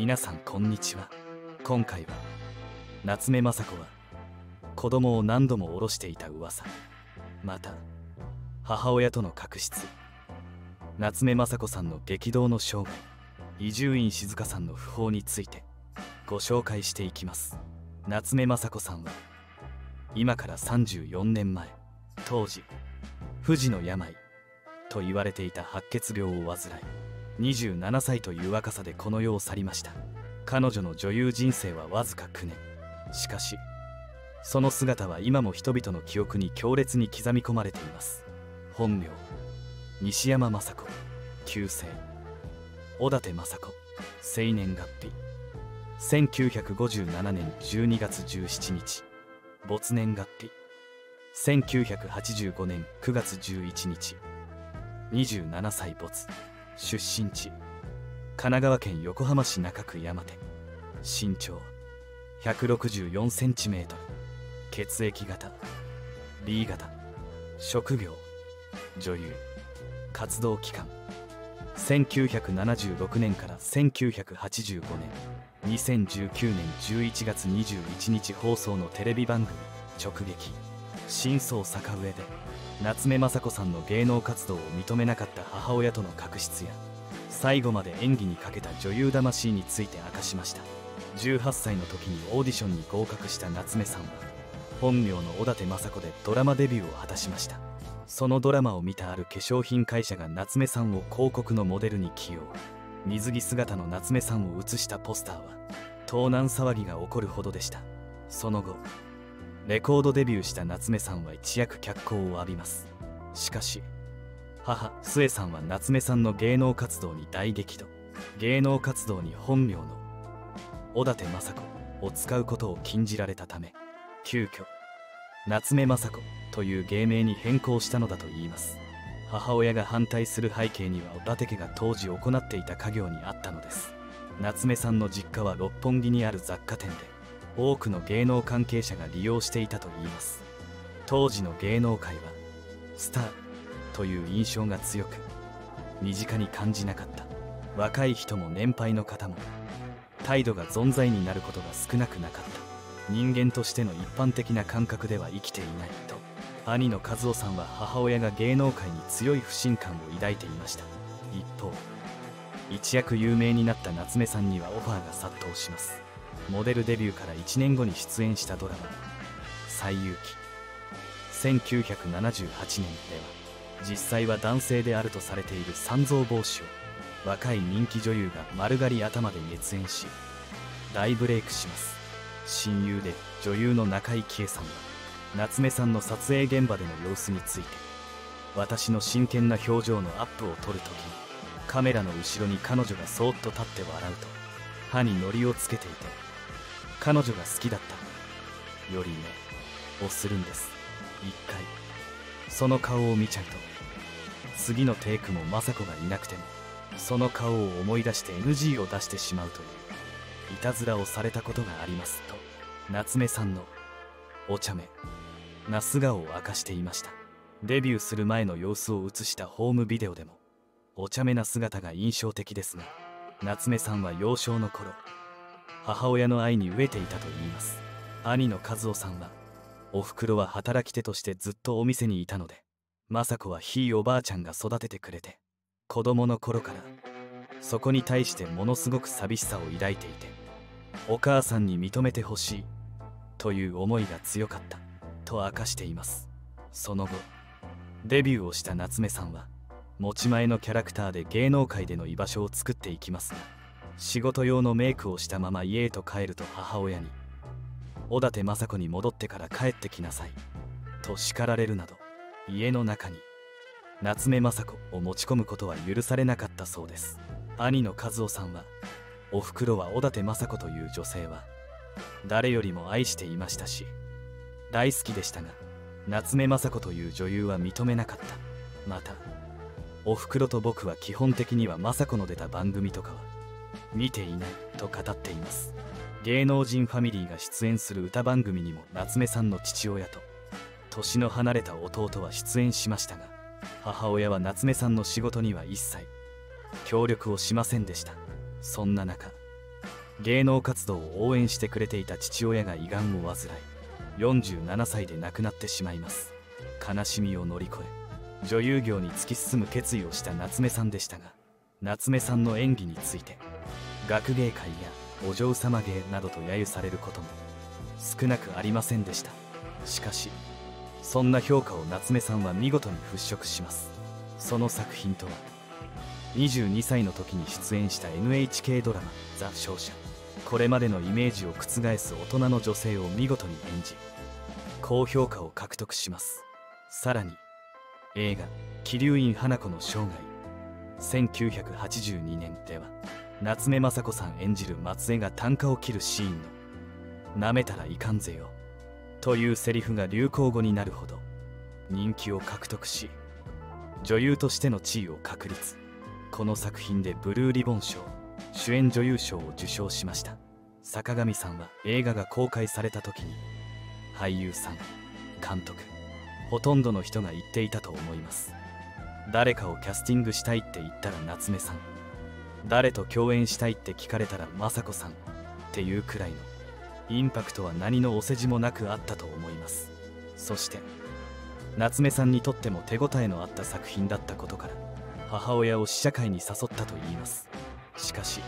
皆さんこんにちは。今回は夏目雅子は子供を何度も下ろしていた噂また母親との確執夏目雅子さんの激動の生涯伊集院静香さんの訃報についてご紹介していきます。夏目雅子さんは今から34年前当時不治の病と言われていた白血病を患い27歳という若さでこの世を去りました。彼女の女優人生はわずか9年。しかしその姿は今も人々の記憶に強烈に刻み込まれています。本名西山雅子。旧姓小立雅子。生年月日1957年12月17日。没年月日1985年9月11日。27歳没。出身地。神奈川県横浜市中区山手。身長 164cm 血液型。B 型。職業。女優。活動期間。1976年から1985年。2019年11月21日放送のテレビ番組。直撃。真相坂上で。夏目雅子さんの芸能活動を認めなかった母親との確執や最後まで演技にかけた女優魂について明かしました。18歳の時にオーディションに合格した夏目さんは本名の小立雅子でドラマデビューを果たしました。そのドラマを見たある化粧品会社が夏目さんを広告のモデルに起用。水着姿の夏目さんを写したポスターは盗難騒ぎが起こるほどでした。その後レコードデビューした夏目さんは一躍脚光を浴びます。しかし母末さんは夏目さんの芸能活動に大激怒。芸能活動に本名の。小立雅子を使うことを禁じられたため急遽夏目雅子という芸名に変更したのだといいます。母親が反対する背景には小立家が当時行っていた家業にあったのです。夏目さんの実家は六本木にある雑貨店で多くの芸能関係者が利用していたといいます。当時の芸能界はスターという印象が強く身近に感じなかった。若い人も年配の方も態度が存在になることが少なくなかった。人間としての一般的な感覚では生きていないと。兄の和夫さんは母親が芸能界に強い不信感を抱いていました。一方一躍有名になった夏目さんにはオファーが殺到します。モデルデビューから1年後に出演したドラマ「西遊記」1978年では実際は男性であるとされている三蔵法師を若い人気女優が丸刈り頭で熱演し大ブレイクします。親友で女優の中井貴恵さんは夏目さんの撮影現場での様子について私の真剣な表情のアップを撮るときにカメラの後ろに彼女がそーっと立って笑うと歯に糊をつけていて彼女が好きだった。より目をするんです。一回。その顔を見ちゃうと次のテイクも雅子がいなくてもその顔を思い出して NG を出してしまうといういたずらをされたことがありますと夏目さんのお茶目な素顔を明かしていました。デビューする前の様子を映したホームビデオでもお茶目な姿が印象的ですが夏目さんは幼少の頃母親の愛に飢えていたといいます。兄の和夫さんはおふくろは働き手としてずっとお店にいたので雅子はひいおばあちゃんが育ててくれて子供の頃からそこに対してものすごく寂しさを抱いていてお母さんに認めてほしいという思いが強かったと明かしています。その後デビューをした夏目さんは持ち前のキャラクターで芸能界での居場所を作っていきますが仕事用のメイクをしたまま家へと帰ると母親に小立雅子に戻ってから帰ってきなさいと叱られるなど家の中に夏目雅子を持ち込むことは許されなかったそうです。兄の和夫さんはおふくろは小立雅子という女性は誰よりも愛していましたし大好きでしたが夏目雅子という女優は認めなかった。またおふくろと僕は基本的には雅子の出た番組とかは見ていないと語っています。芸能人ファミリーが出演する歌番組にも夏目さんの父親と年の離れた弟は出演しましたが母親は夏目さんの仕事には一切協力をしませんでした。そんな中芸能活動を応援してくれていた父親が胃がんを患い47歳で亡くなってしまいます。悲しみを乗り越え女優業に突き進む決意をした夏目さんでしたが夏目さんの演技について学芸会やお嬢様芸などと揶揄されることも少なくありませんでした。しかしそんな評価を夏目さんは見事に払拭します。その作品とは22歳の時に出演した NHK ドラマ「ザ・勝者」これまでのイメージを覆す大人の女性を見事に演じ高評価を獲得します。さらに映画「桐生院花子の生涯」1982年では夏目雅子さん演じる松江が単価を切るシーンの「なめたらいかんぜよ」というセリフが流行語になるほど人気を獲得し女優としての地位を確立。この作品でブルーリボン賞主演女優賞を受賞しました。坂上さんは映画が公開された時に俳優さん監督ほとんどの人が言っていたと思います。誰かをキャスティングしたいって言ったら夏目さん。誰と共演したいって聞かれたら雅子さんっていうくらいのインパクトは何のお世辞もなくあったと思います。そして夏目さんにとっても手応えのあった作品だったことから母親を試写会に誘ったといいます。しかし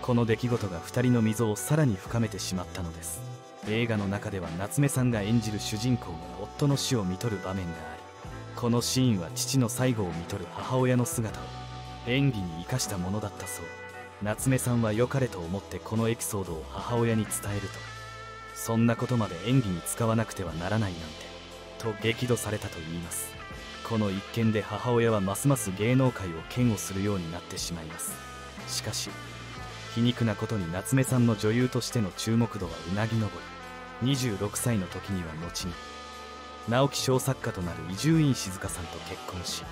この出来事が2人の溝をさらに深めてしまったのです。映画の中では夏目さんが演じる主人公が夫の死を見とる場面がありこのシーンは父の最後を見とる母親の姿を演技に生かしたものだったそう。夏目さんは良かれと思ってこのエピソードを母親に伝えると。そんなことまで演技に使わなくてはならないなんて。と激怒されたといいます。この一件で母親はますます芸能界を嫌悪するようになってしまいます。しかし皮肉なことに夏目さんの女優としての注目度はうなぎ登り。26歳の時には後に。直木賞作家となる伊集院静香さんと結婚し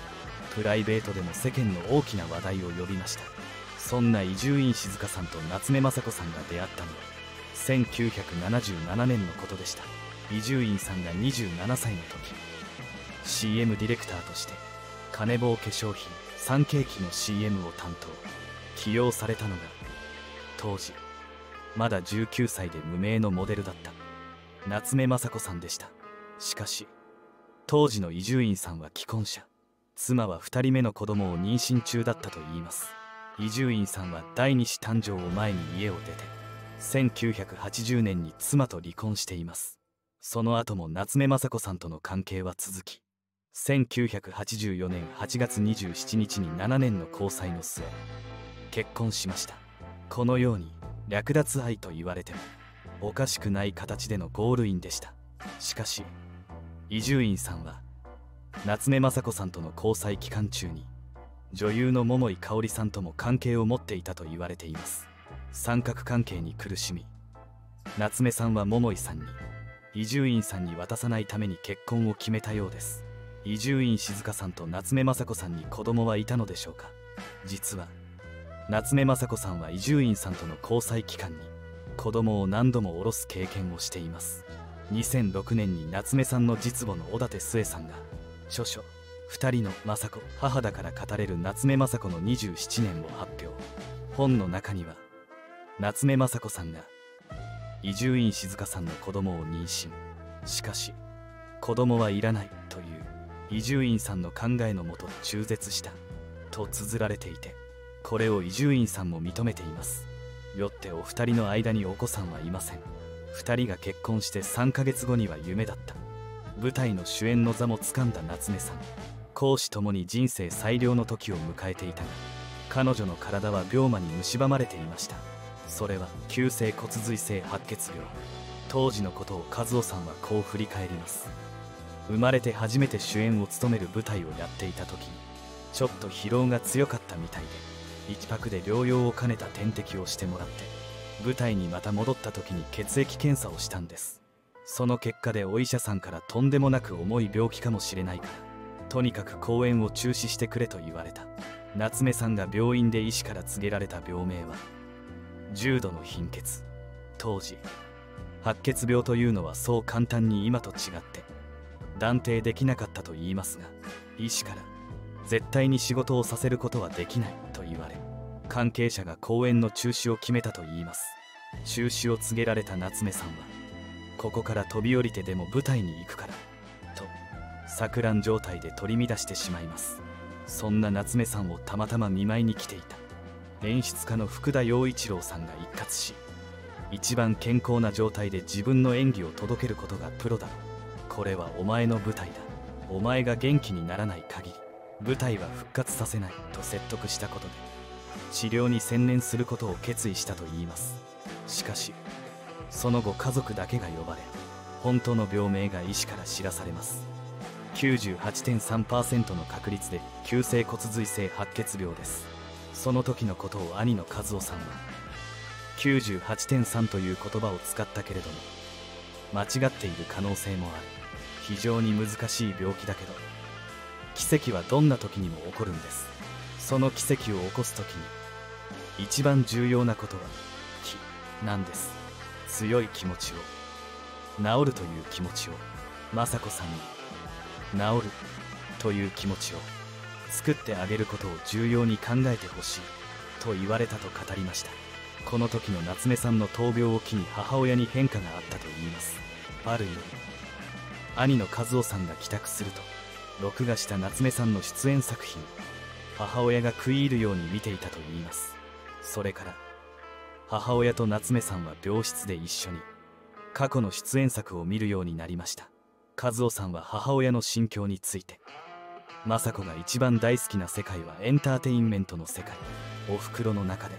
プライベートでも世間の大きな話題を呼びました。そんな伊集院静香さんと夏目雅子さんが出会ったのは1977年のことでした。伊集院さんが27歳の時。CM ディレクターとして金棒化粧品サンケーキの CM を担当。起用されたのが当時まだ19歳で無名のモデルだった。夏目雅子さんでした。しかし当時の伊集院さんは既婚者。妻は2人目の子供を妊娠中だったといいます。伊集院さんは第二子誕生を前に家を出て1980年に妻と離婚しています。その後も夏目雅子さんとの関係は続き1984年8月27日に7年の交際の末結婚しました。このように略奪愛と言われてもおかしくない形でのゴールインでした。しかし伊集院さんは夏目雅子さんとの交際期間中に女優の桃井かおりさんとも関係を持っていたと言われています。三角関係に苦しみ。夏目さんは桃井さんに伊集院さんに渡さないために結婚を決めたようです。伊集院静香さんと夏目雅子さんに子供はいたのでしょうか。実は夏目雅子さんは伊集院さんとの交際期間に子供を何度も下ろす経験をしています。2006年に夏目さんの実母の小立末さんが著書「二人の雅子母だから語れる夏目雅子の27年」を発表。本の中には夏目雅子さんが伊集院静香さんの子供を妊娠。しかし子供はいらないという伊集院さんの考えのもと中絶したと綴られていてこれを伊集院さんも認めています。よってお二人の間にお子さんはいません。二人が結婚して3ヶ月後には夢だった。舞台の主演の座もつかんだ夏目さん。公私ともに人生最良の時を迎えていたが彼女の体は病魔に蝕まれていました。それは急性骨髄性白血病。当時のことを和夫さんはこう振り返ります。生まれて初めて主演を務める舞台をやっていた時にちょっと疲労が強かったみたいで1泊で療養を兼ねた点滴をしてもらって舞台にまた戻った時に血液検査をしたんです。その結果でお医者さんからとんでもなく重い病気かもしれないからとにかく公演を中止してくれと言われた。夏目さんが病院で医師から告げられた病名は重度の貧血。当時白血病というのはそう簡単に今と違って断定できなかったと言いますが医師から絶対に仕事をさせることはできないと言われ関係者が公演の中止を決めたといいます。中止を告げられた夏目さんはここから飛び降りてでも舞台に行くからと錯乱状態で取り乱してしまいます。そんな夏目さんをたまたま見舞いに来ていた。演出家の福田陽一郎さんが一括し一番健康な状態で自分の演技を届けることがプロだろこれはお前の舞台だ。お前が元気にならない限り舞台は復活させないと説得したことで治療に専念することを決意したといいます。しかしその後家族だけが呼ばれ本当の病名が医師から知らされます。98.3%の確率で急性骨髄性白血病です。その時のことを兄の和夫さんは98.3という言葉を使ったけれども間違っている可能性もある。非常に難しい病気だけど奇跡はどんな時にも起こるんです。その奇跡を起こす時に一番重要なことは気なんです。強い気持ちを治るという気持ちを雅子さんに治るという気持ちを作ってあげることを重要に考えてほしいと言われたと語りました。この時の夏目さんの闘病を機に母親に変化があったといいます。ある夜兄の和夫さんが帰宅すると録画した夏目さんの出演作品母親が食い入るように見ていたといいます。それから母親と夏目さんは病室で一緒に過去の出演作を見るようになりました。和夫さんは母親の心境について雅子が一番大好きな世界はエンターテインメントの世界おふくろの中で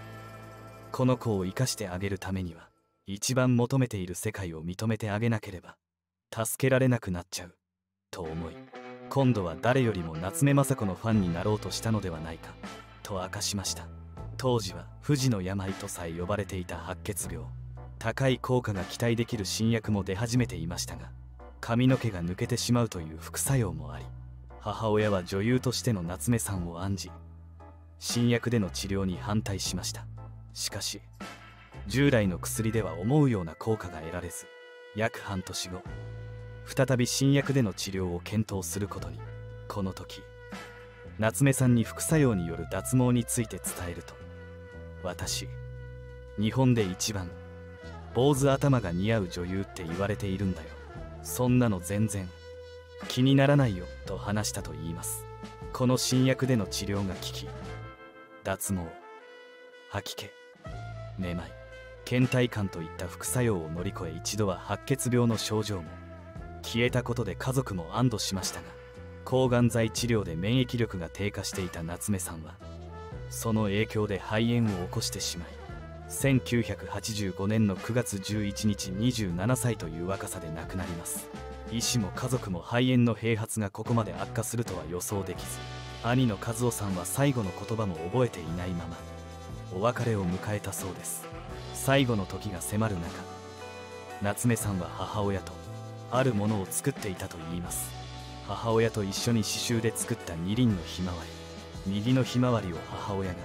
この子を生かしてあげるためには一番求めている世界を認めてあげなければ助けられなくなっちゃうと思い今度は誰よりも夏目雅子のファンになろうとしたのではないかと明かしました。当時は富士の病とさえ呼ばれていた白血病。高い効果が期待できる新薬も出始めていましたが髪の毛が抜けてしまうという副作用もあり母親は女優としての夏目さんを案じ新薬での治療に反対しました。しかし従来の薬では思うような効果が得られず約半年後再び新薬での治療を検討することに。この時夏目さんに副作用による脱毛について伝えると私。日本で一番坊主頭が似合う女優って言われているんだよ。そんなの全然気にならないよと話したと言います。この新薬での治療が効き脱毛吐き気めまい倦怠感といった副作用を乗り越え一度は白血病の症状も消えたことで家族も安堵しましたが抗がん剤治療で免疫力が低下していた夏目さんはその影響で肺炎を起こしてしまい1985年の9月11日27歳という若さで亡くなります。医師も家族も肺炎の併発がここまで悪化するとは予想できず兄の和夫さんは最後の言葉も覚えていないままお別れを迎えたそうです。最後の時が迫る中夏目さんは母親とあるものを作っていたといいます。母親と一緒に刺繍で作った二輪のひまわり。右のひまわりを母親が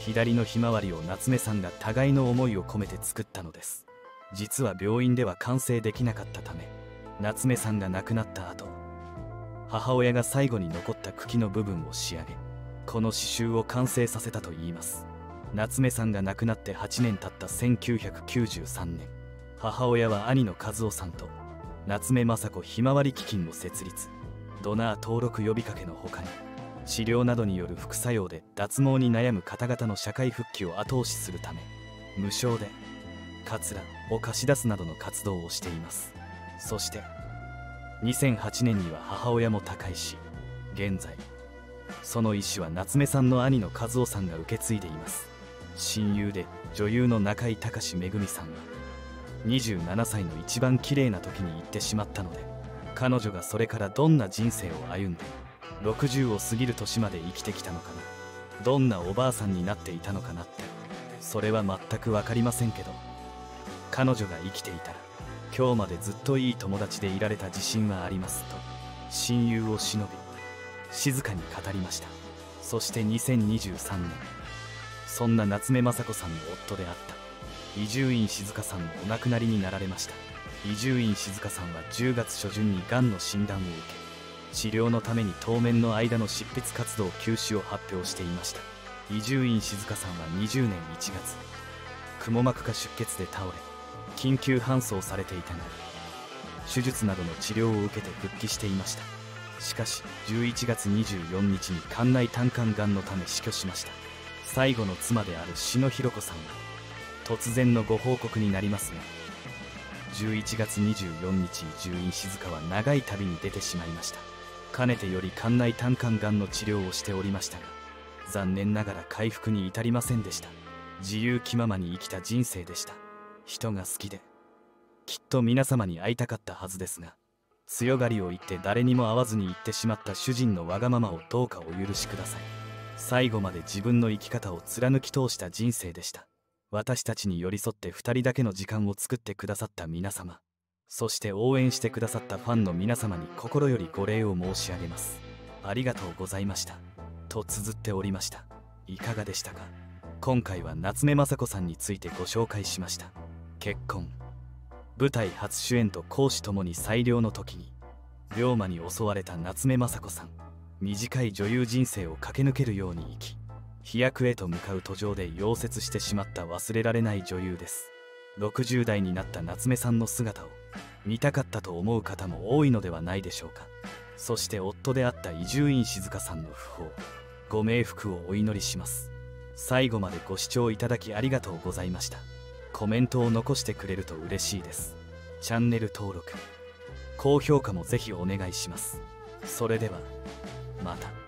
左のひまわりを夏目さんが互いの思いを込めて作ったのです。実は病院では完成できなかったため夏目さんが亡くなった後母親が最後に残った茎の部分を仕上げこの刺繍を完成させたといいます。夏目さんが亡くなって8年経った1993年母親は兄の和夫さんと夏目雅子ひまわり基金の設立。ドナー登録呼びかけのほかに治療などによる副作用で脱毛に悩む方々の社会復帰を後押しするため無償でカツラを貸し出すなどの活動をしています。そして2008年には母親も他界し現在その意思は夏目さんの兄の和夫さんが受け継いでいます。親友で女優の中井隆めぐみさんは27歳の一番綺麗な時に行ってしまったので彼女がそれからどんな人生を歩んで60を過ぎる年まで生きてきたのかな。どんなおばあさんになっていたのかなって。それは全く分かりませんけど。彼女が生きていたら今日までずっといい友達でいられた自信はありますと親友を忍び静かに語りました。そして2023年そんな夏目雅子さんの夫であった伊集院静香さんもお亡くなりになられました。伊集院静香さんは10月初旬にがんの診断を受け治療のために当面の間の執筆活動休止を発表していました。伊集院静香さんは20年1月くも膜下出血で倒れ緊急搬送されていたが手術などの治療を受けて復帰していました。しかし11月24日に肝内胆管がんのため死去しました。最後の妻である篠弘子さんは突然のご報告になりますが11月24日伊集院静香は長い旅に出てしまいました。かねてより肝内胆管がんの治療をしておりましたが残念ながら回復に至りませんでした。自由気ままに生きた人生でした。人が好きで。きっと皆様に会いたかったはずですが強がりを言って誰にも会わずに行ってしまった主人のわがままをどうかお許しください。最後まで自分の生き方を貫き通した人生でした。私たちに寄り添って2人だけの時間を作ってくださった皆様。そして応援してくださったファンの皆様に心よりご礼を申し上げます。ありがとうございました。と綴っておりました。いかがでしたか？今回は夏目雅子さんについてご紹介しました。結婚。舞台初主演と講師ともに最良の時に龍馬に襲われた夏目雅子さん。短い女優人生を駆け抜けるように生き飛躍へと向かう途上で溶接してしまった忘れられない女優です。60代になった夏目さんの姿を見たかったと思う方も多いのではないでしょうか。そして夫であった伊集院静香さんの訃報。ご冥福をお祈りします。最後までご視聴いただきありがとうございました。コメントを残してくれると嬉しいです。チャンネル登録高評価もぜひお願いします。それではまた。